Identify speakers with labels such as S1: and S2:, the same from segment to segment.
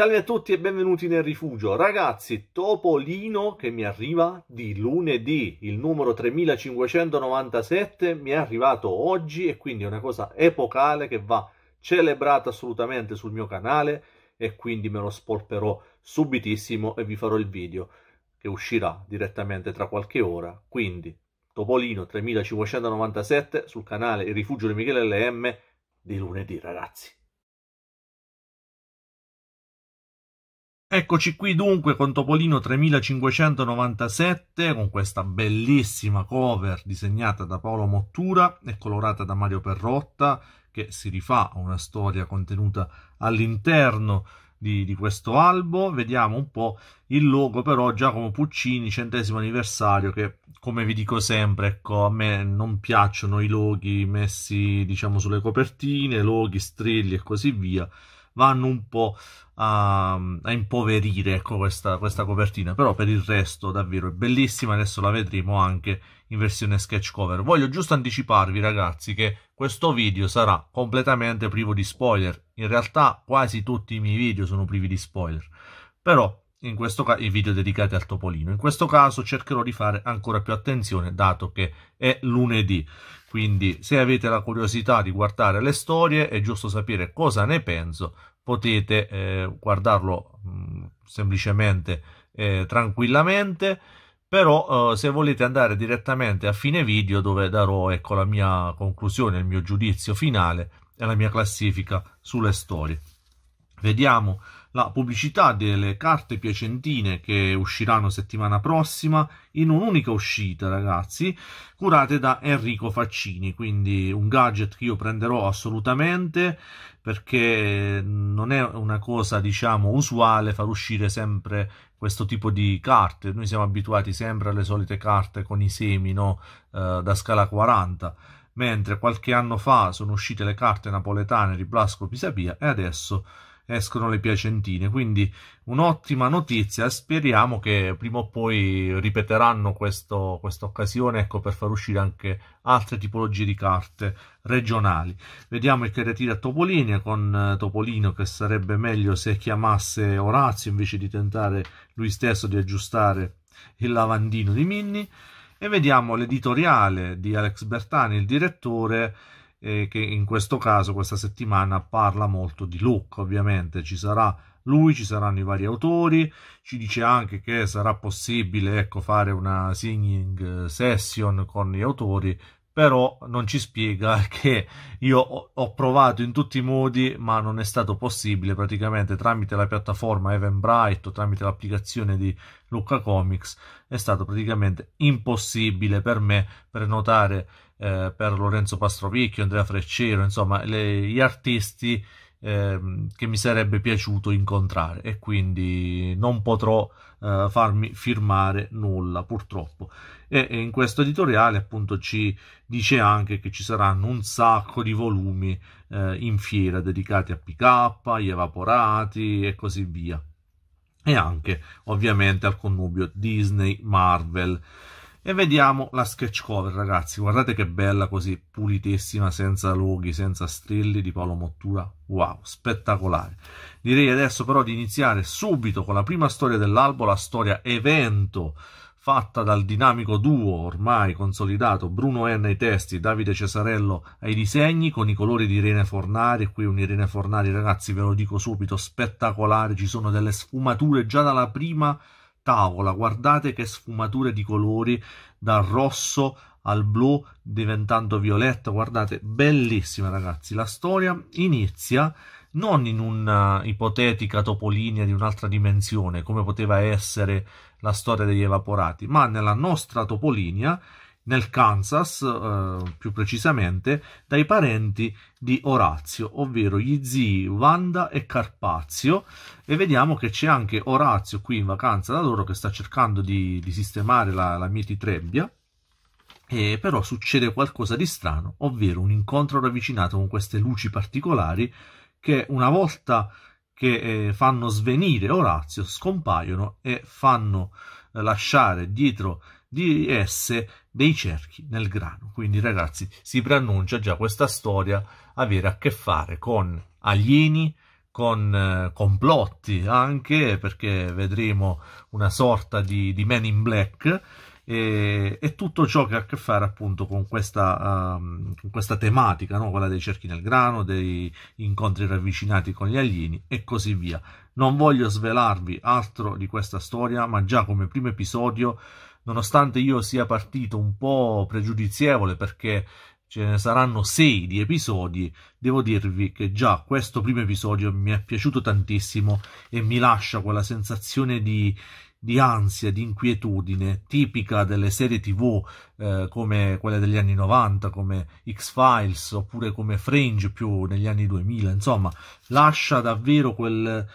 S1: Salve a tutti e benvenuti nel rifugio. Ragazzi, Topolino che mi arriva di lunedì, il numero 3597 mi è arrivato oggi e quindi è una cosa epocale che va celebrata assolutamente sul mio canale e quindi me lo spolperò subitissimo e vi farò il video che uscirà direttamente tra qualche ora. Quindi Topolino 3597 sul canale Il Rifugio di Michele LM di lunedì, ragazzi. Eccoci qui dunque con Topolino 3597 con questa bellissima cover disegnata da Paolo Mottura e colorata da Mario Perrotta che si rifà a una storia contenuta all'interno di, di, questo albo. Vediamo un po' il logo però Giacomo Puccini centesimo anniversario che come vi dico sempre ecco a me non piacciono i loghi messi diciamo sulle copertine, loghi, strilli e così via vanno un po' a, a impoverire ecco, questa, questa, copertina, però per il resto davvero è bellissima, adesso la vedremo anche in versione sketch cover. Voglio giusto anticiparvi ragazzi che questo video sarà completamente privo di spoiler, in realtà quasi tutti i miei video sono privi di spoiler, però in questo caso i video dedicati al topolino. In questo caso cercherò di fare ancora più attenzione dato che è lunedì. Quindi se avete la curiosità di guardare le storie è giusto sapere cosa ne penso, potete eh, guardarlo mh, mm, semplicemente eh, tranquillamente però eh, se volete andare direttamente a fine video dove darò ecco la mia conclusione, il mio giudizio finale e la mia classifica sulle storie. Vediamo la pubblicità delle carte piacentine che usciranno settimana prossima in un'unica uscita, ragazzi, curate da Enrico Faccini, quindi un gadget che io prenderò assolutamente perché non è una cosa, diciamo, usuale far uscire sempre questo tipo di carte. Noi siamo abituati sempre alle solite carte con i semi, no? Eh, da scala 40 mentre qualche anno fa sono uscite le carte napoletane di Blasco Pisapia e adesso escono le piacentine. Quindi un'ottima notizia. Speriamo che prima o poi ripeteranno questa occasione ecco, per far uscire anche altre tipologie di carte regionali. Vediamo il creativo a Topolini con eh, Topolino che sarebbe meglio se chiamasse Orazio invece di tentare lui stesso di aggiustare il lavandino di Minnie. E vediamo l'editoriale di Alex Bertani, il direttore eh, che in questo caso questa settimana parla molto di look ovviamente. Ci sarà lui ci saranno i vari autori. Ci dice anche che sarà possibile ecco fare una singing session con gli autori però non ci spiega che io ho provato in tutti i modi ma non è stato possibile praticamente tramite la piattaforma Eventbrite o tramite l'applicazione di Lucca Comics è stato praticamente impossibile per me prenotare eh, per Lorenzo Pastropicchio, Andrea Freccero, insomma le, gli artisti eh, che mi sarebbe piaciuto incontrare e quindi non potrò eh, farmi firmare nulla purtroppo. E, e, in questo editoriale appunto ci dice anche che ci saranno un sacco di volumi eh, in fiera dedicati a PK, agli evaporati e così via. E anche ovviamente al connubio Disney Marvel e vediamo la sketch cover ragazzi. Guardate che bella così pulitissima senza loghi senza strilli di Paolo Mottura. Wow spettacolare. Direi adesso però di iniziare subito con la prima storia dell'albo la storia evento fatta dal dinamico duo ormai consolidato Bruno N ai testi Davide Cesarello ai disegni con i colori di Irene Fornari. Qui un Irene Fornari ragazzi ve lo dico subito spettacolare. Ci sono delle sfumature già dalla prima tavola, guardate che sfumature di colori dal rosso al blu diventando violetta, guardate, bellissima ragazzi, la storia inizia non in una ipotetica topolinia di un'altra dimensione come poteva essere la storia degli evaporati, ma nella nostra topolinia nel Kansas, eh, più precisamente, dai parenti di Orazio, ovvero gli zii Wanda e Carpazio, e vediamo che c'è anche Orazio qui in vacanza da loro che sta cercando di, di sistemare la, la mietitrebbia, e però succede qualcosa di strano, ovvero un incontro ravvicinato con queste luci particolari che una volta che eh, fanno svenire Orazio scompaiono e fanno eh, lasciare dietro di esse dei cerchi nel grano. Quindi ragazzi si preannuncia già questa storia avere a che fare con alieni, con eh, complotti anche perché vedremo una sorta di, di Man in Black e, e, tutto ciò che ha a che fare appunto con questa, um, con questa tematica, no? quella dei cerchi nel grano, dei incontri ravvicinati con gli alieni e così via. Non voglio svelarvi altro di questa storia, ma già come primo episodio, nonostante io sia partito un po' pregiudizievole perché ce ne saranno sei di episodi, devo dirvi che già questo primo episodio mi è piaciuto tantissimo e mi lascia quella sensazione di, di ansia, di inquietudine tipica delle serie tv eh, come quelle degli anni 90, come X-Files oppure come Fringe più negli anni 2000, insomma, lascia davvero quel,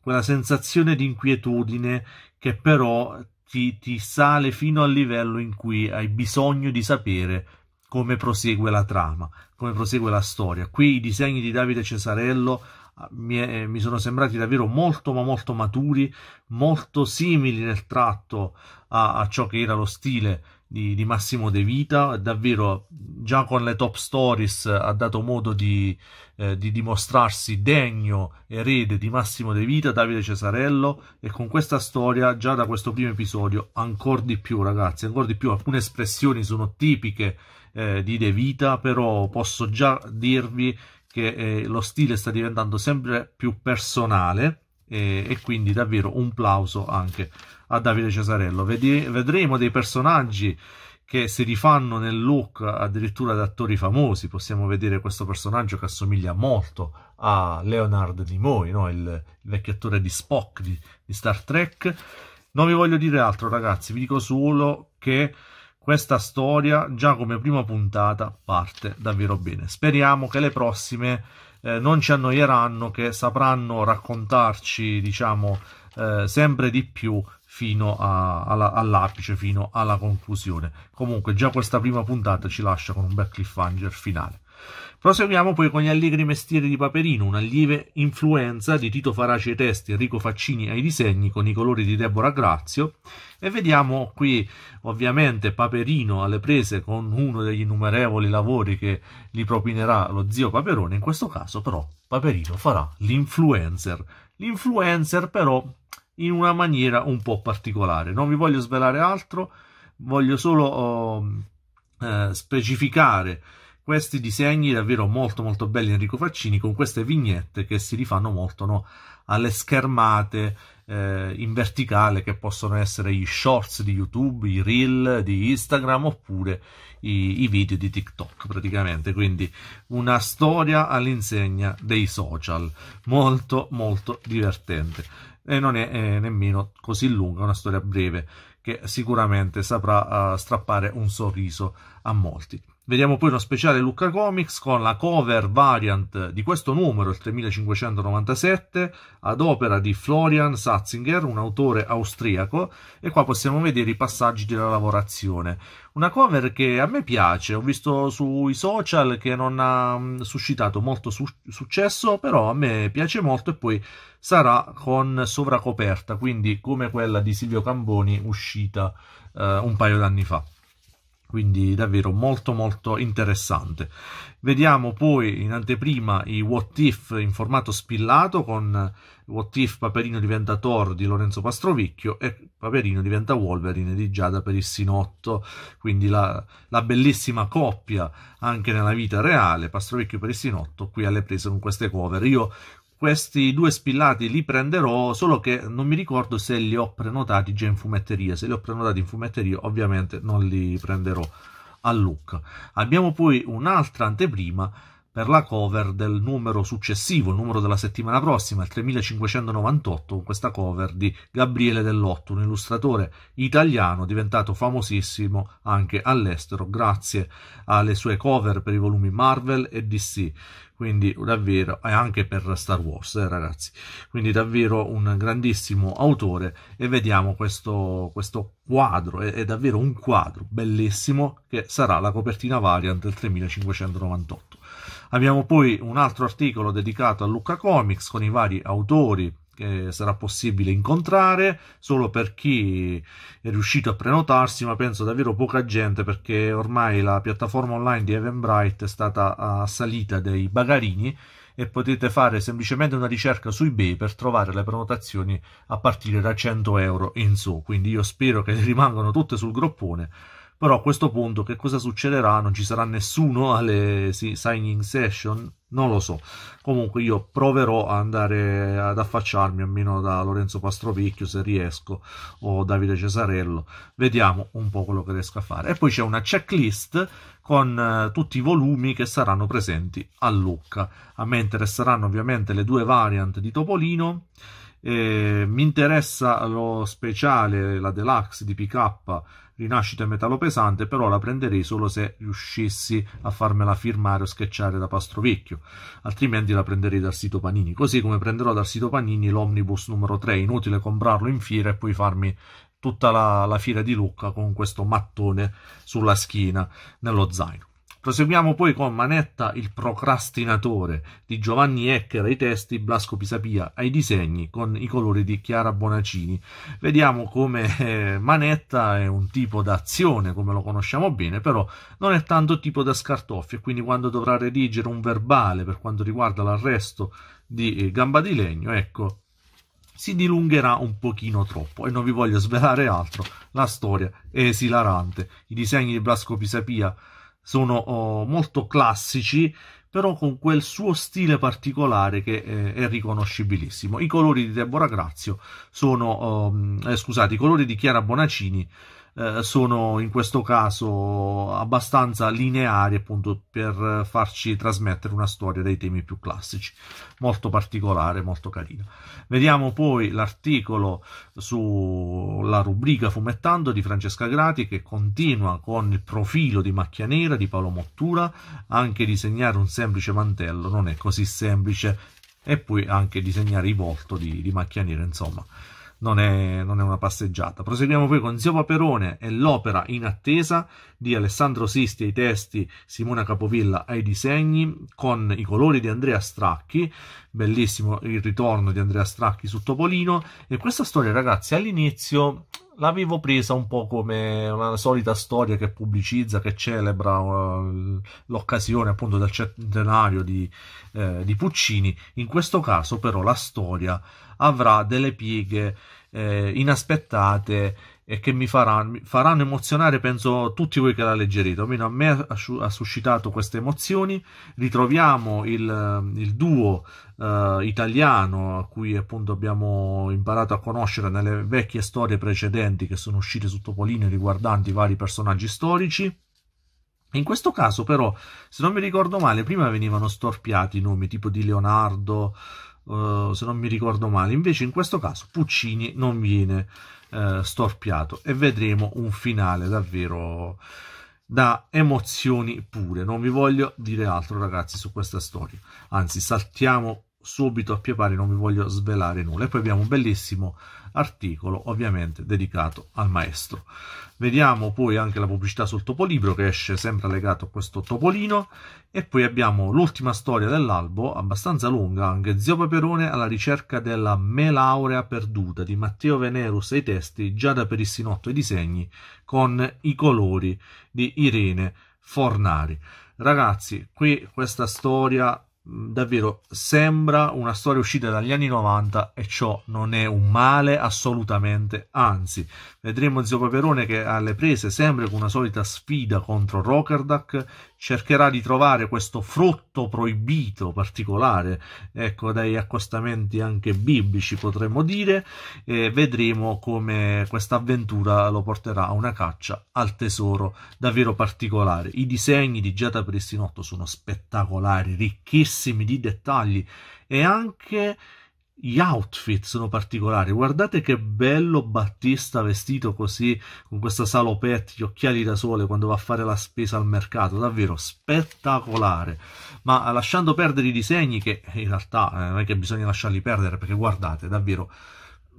S1: quella sensazione di inquietudine che però ti, ti sale fino al livello in cui hai bisogno di sapere come prosegue la trama, come prosegue la storia. Qui i disegni di Davide Cesarello ah, mi, è, mi, sono sembrati davvero molto ma molto maturi, molto simili nel tratto a, a ciò che era lo stile di, di, Massimo De Vita, davvero già con le top stories ha dato modo di, eh, di dimostrarsi degno erede di Massimo De Vita, Davide Cesarello. E con questa storia già da questo primo episodio ancora di più ragazzi, ancora di più. Alcune espressioni sono tipiche eh, di De Vita, però posso già dirvi che eh, lo stile sta diventando sempre più personale e, e quindi davvero un plauso anche a Davide Cesarello. Vedi, vedremo dei personaggi che si rifanno nel look addirittura da attori famosi. Possiamo vedere questo personaggio che assomiglia molto a Leonard Nimoy, no? il, il, vecchio attore di Spock di, di Star Trek. Non vi voglio dire altro, ragazzi, vi dico solo che questa storia già come prima puntata parte davvero bene. Speriamo che le prossime eh, non ci annoieranno, che sapranno raccontarci, diciamo, eh, sempre di più fino a, alla, all'apice, fino alla conclusione. Comunque già questa prima puntata ci lascia con un bel cliffhanger finale. Proseguiamo poi con gli allegri mestieri di Paperino, una lieve influenza di Tito Faraci ai testi, Enrico Faccini ai disegni con i colori di Deborah Grazio. E vediamo qui ovviamente Paperino alle prese con uno degli innumerevoli lavori che gli propinerà lo zio Paperone, in questo caso però Paperino farà l'influencer, l'influencer però in una maniera un po' particolare, non vi voglio svelare altro, voglio solo oh, eh, specificare questi disegni davvero molto molto belli Enrico Faccini con queste vignette che si rifanno molto no, alle schermate eh, in verticale che possono essere gli shorts di YouTube, i reel di Instagram oppure i, i video di TikTok praticamente, quindi una storia all'insegna dei social, molto molto divertente. E non è, è nemmeno così lunga, una storia breve che sicuramente saprà uh, strappare un sorriso a molti. Vediamo poi uno speciale Lucca Comics con la cover variant di questo numero, il 3597, ad opera di Florian Satzinger, un autore austriaco, e qua possiamo vedere i passaggi della lavorazione. Una cover che a me piace, ho visto sui social che non ha mm, suscitato molto su- successo, però a me piace molto e poi sarà con sovracoperta, quindi come quella di Silvio Camboni uscita uh, un paio d'anni fa quindi davvero molto molto interessante. Vediamo poi in anteprima i What If in formato spillato con What If Paperino diventa Thor di Lorenzo Pastrovicchio e Paperino diventa Wolverine di Giada Perissinotto, quindi la, la bellissima coppia anche nella vita reale, Pastrovicchio e Perissinotto qui alle prese con queste cover. Io questi due spillati li prenderò, solo che non mi ricordo se li ho prenotati già in fumetteria. Se li ho prenotati in fumetteria, ovviamente non li prenderò a look. Abbiamo poi un'altra anteprima per la cover del numero successivo, il numero della settimana prossima, il 3598, con questa cover di Gabriele Dell'Otto, un illustratore italiano diventato famosissimo anche all'estero grazie alle sue cover per i volumi Marvel e DC quindi davvero e anche per Star Wars eh, ragazzi. Quindi davvero un grandissimo autore. E vediamo questo, questo quadro. È, è, davvero un quadro bellissimo che sarà la copertina variant del 3598 abbiamo poi un altro articolo dedicato a Lucca Comics con i vari autori che sarà possibile incontrare solo per chi è riuscito a prenotarsi, ma penso davvero poca gente perché ormai la piattaforma online di Eventbrite è stata assalita dai bagarini e potete fare semplicemente una ricerca su eBay per trovare le prenotazioni a partire da 100 euro in su. Quindi io spero che rimangano tutte sul groppone però a questo punto che cosa succederà? Non ci sarà nessuno alle signing session? Non lo so. Comunque io proverò ad andare ad affacciarmi almeno da Lorenzo Pastrovecchio se riesco o Davide Cesarello. Vediamo un po' quello che riesco a fare. E poi c'è una checklist con eh, tutti i volumi che saranno presenti a Lucca. A me interesseranno ovviamente le due variant di Topolino. Eh, mi interessa lo speciale, la deluxe di PK Rinascita metallo pesante, però la prenderei solo se riuscissi a farmela firmare o sketchare da Pastrovecchio, altrimenti la prenderei dal sito Panini, così come prenderò dal sito Panini l'Omnibus numero 3, inutile comprarlo in fiera e poi farmi tutta la, la fiera di Lucca con questo mattone sulla schiena nello zaino. Proseguiamo poi con Manetta il procrastinatore di Giovanni Ecker ai testi, Blasco Pisapia ai disegni con i colori di Chiara Bonaccini. Vediamo come eh, Manetta è un tipo d'azione come lo conosciamo bene, però non è tanto tipo da scartoffie, quindi quando dovrà redigere un verbale per quanto riguarda l'arresto di eh, Gamba di Legno, ecco, si dilungherà un pochino troppo e non vi voglio svelare altro, la storia è esilarante, i disegni di Blasco Pisapia sono oh, molto classici, però con quel suo stile particolare che eh, è riconoscibilissimo. I colori di Deborah Grazio sono, oh, eh, scusate, i colori di Chiara Bonaccini eh, sono in questo caso abbastanza lineari appunto per farci trasmettere una storia dei temi più classici. Molto particolare molto carina. Vediamo poi l'articolo sulla rubrica fumettando di Francesca Grati che continua con il profilo di macchia nera di Paolo Mottura anche disegnare un semplice mantello non è così semplice. E poi anche disegnare i volto di, di macchia nera insomma non è, non è, una passeggiata. Proseguiamo poi con Zio Paperone e l'opera in attesa di Alessandro Sisti ai testi, Simona Capovilla ai disegni, con i colori di Andrea Stracchi, bellissimo il ritorno di Andrea Stracchi su Topolino, e questa storia ragazzi all'inizio l'avevo presa un po' come una solita storia che pubblicizza, che celebra uh, l'occasione appunto del centenario di, eh, di Puccini, in questo caso però la storia avrà delle pieghe eh, inaspettate e che mi faranno, faranno, emozionare, penso, tutti voi che la leggerete. Almeno a me ha, suscitato queste emozioni. Ritroviamo il, il duo uh, italiano a cui appunto abbiamo imparato a conoscere nelle vecchie storie precedenti che sono uscite su Topolino riguardanti vari personaggi storici. In questo caso, però, se non mi ricordo male, prima venivano storpiati i nomi tipo di Leonardo, uh, se non mi ricordo male. Invece, in questo caso, Puccini non viene uh, storpiato e vedremo un finale davvero da emozioni pure. Non vi voglio dire altro, ragazzi, su questa storia. Anzi, saltiamo subito a pie pari, non vi voglio svelare nulla. E poi abbiamo un bellissimo articolo ovviamente dedicato al maestro. Vediamo poi anche la pubblicità sul topolibro che esce sempre legato a questo topolino e poi abbiamo l'ultima storia dell'albo, abbastanza lunga, anche Zio Paperone alla ricerca della melaurea perduta di Matteo Venerus ai testi, Giada Perissinotto ai disegni con i colori di Irene Fornari. Ragazzi, qui questa storia davvero sembra una storia uscita dagli anni 90 e ciò non è un male assolutamente anzi vedremo Zio Paperone che alle prese sempre con una solita sfida contro Rockerduck cercherà di trovare questo frutto proibito particolare, ecco, dai accostamenti anche biblici potremmo dire, e vedremo come questa avventura lo porterà a una caccia al tesoro davvero particolare. I disegni di Giada Pristinotto sono spettacolari, ricchissimi di dettagli e anche gli outfit sono particolari. Guardate che bello Battista vestito così, con questa salopette, gli occhiali da sole quando va a fare la spesa al mercato. Davvero spettacolare. Ma lasciando perdere i disegni, che in realtà eh, non è che bisogna lasciarli perdere, perché guardate, davvero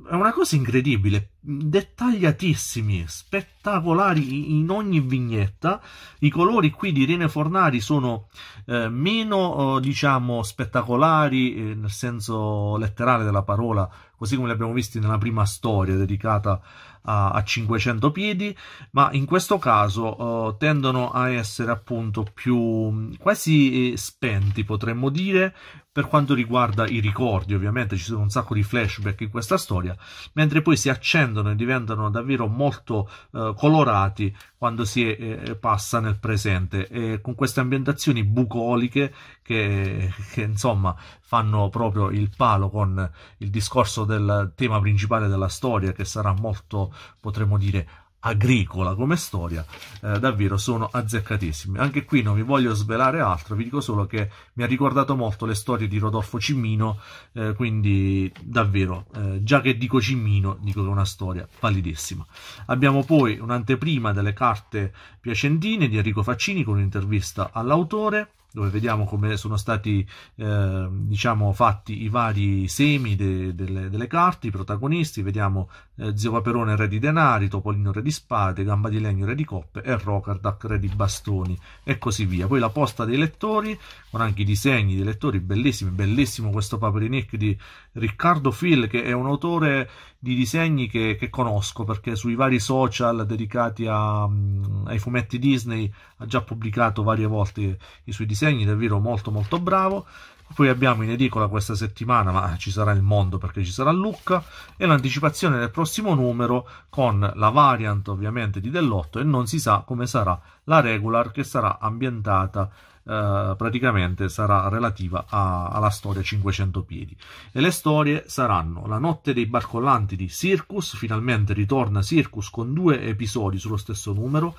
S1: è una cosa incredibile, dettagliatissimi, spettacolari in ogni vignetta. I colori qui di Irene Fornari sono eh, meno, eh, diciamo, spettacolari eh, nel senso letterale della parola, così come li abbiamo visti nella prima storia dedicata a, a 500 piedi, ma in questo caso uh, tendono a essere appunto più quasi spenti, potremmo dire, per quanto riguarda i ricordi, ovviamente ci sono un sacco di flashback in questa storia, mentre poi si accendono e diventano davvero molto uh, colorati quando si eh, passa nel presente, e con queste ambientazioni bucoliche che, che insomma fanno proprio il palo con il discorso del tema principale della storia, che sarà molto, potremmo dire, agricola come storia, eh, davvero sono azzeccatissimi. Anche qui non vi voglio svelare altro, vi dico solo che mi ha ricordato molto le storie di Rodolfo Cimmino, eh, quindi davvero, eh, già che dico Cimmino, dico che è una storia validissima. Abbiamo poi un'anteprima delle carte piacentine di Enrico Faccini con un'intervista all'autore, dove vediamo come sono stati eh, diciamo fatti i vari semi de, de, delle carte, i protagonisti, vediamo eh, Zio Paperone re di denari, Topolino re di spade, Gamba di legno re di coppe e Rocardac re di bastoni e così via. Poi la posta dei lettori con anche i disegni dei lettori bellissimi, bellissimo questo Paperinik di Riccardo Phil che è un autore di disegni che, che conosco perché sui vari social dedicati a, mm, ai fumetti Disney ha già pubblicato varie volte i suoi disegni, davvero molto molto bravo. Poi abbiamo in edicola questa settimana, ma ci sarà il mondo perché ci sarà Lucca, e l'anticipazione del prossimo numero con la variant ovviamente di Dell'otto e non si sa come sarà la regular che sarà ambientata eh, praticamente sarà relativa a, alla storia 500 piedi. E le storie saranno la notte dei barcollanti di Circus finalmente ritorna Circus con due episodi sullo stesso numero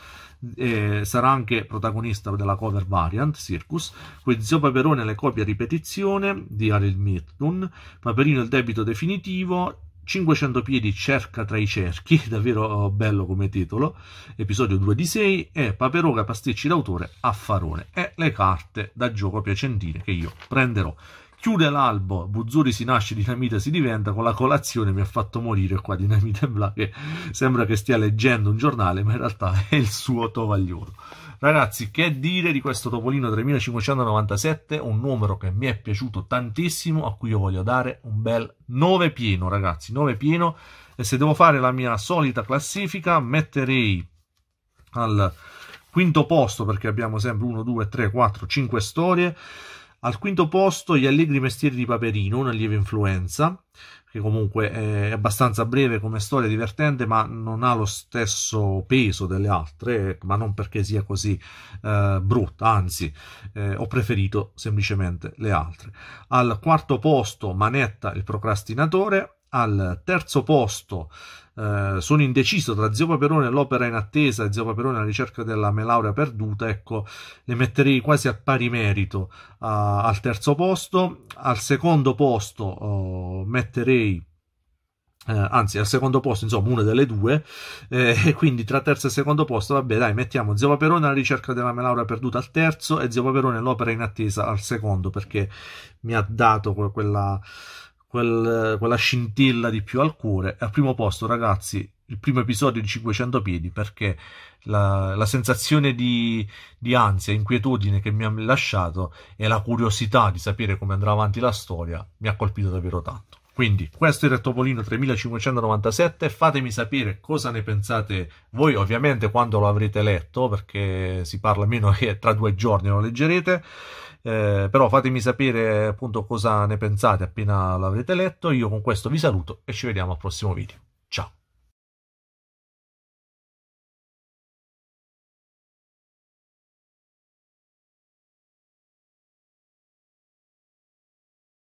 S1: eh, sarà anche protagonista della cover variant Circus poi Zio Paperone le copie a ripetizione di Ariel Milton Paperino il debito definitivo 500 piedi cerca tra i cerchi, davvero bello come titolo, episodio 2 di 6, e Paperoga pasticci d'autore a Farone, e le carte da gioco piacentine che io prenderò. Chiude l'albo, Buzzuri si nasce, Dinamite si diventa, con la colazione mi ha fatto morire qua Dinamite Bla, che sembra che stia leggendo un giornale, ma in realtà è il suo tovagliolo. Ragazzi, che dire di questo Topolino 3597? Un numero che mi è piaciuto tantissimo, a cui io voglio dare un bel 9 pieno, ragazzi, 9 pieno. E se devo fare la mia solita classifica, metterei al quinto posto, perché abbiamo sempre 1, 2, 3, 4, 5 storie. Al quinto posto Gli allegri mestieri di Paperino, una lieve influenza che comunque è abbastanza breve come storia divertente, ma non ha lo stesso peso delle altre, ma non perché sia così eh, brutta, anzi, eh, ho preferito semplicemente le altre. Al quarto posto Manetta il procrastinatore, al terzo posto eh, sono indeciso tra Zio Paperone e l'opera in attesa e Zio Paperone alla ricerca della melaurea perduta, ecco, le metterei quasi a pari merito uh, al terzo posto. Al secondo posto uh, metterei eh, anzi al secondo posto insomma una delle due eh, quindi tra terzo e secondo posto vabbè dai mettiamo Zio Paperone alla ricerca della melaurea perduta al terzo e Zio Paperone l'opera in attesa al secondo perché mi ha dato quella quel, quella scintilla di più al cuore. Al primo posto, ragazzi, il primo episodio di 500 piedi perché la, la sensazione di, di, ansia, inquietudine che mi ha lasciato e la curiosità di sapere come andrà avanti la storia mi ha colpito davvero tanto. Quindi questo era il Topolino 3597, fatemi sapere cosa ne pensate voi, ovviamente quando lo avrete letto, perché si parla meno che tra due giorni lo leggerete. Eh, però fatemi sapere appunto cosa ne pensate appena l'avrete letto. Io con questo vi saluto e ci vediamo al prossimo video.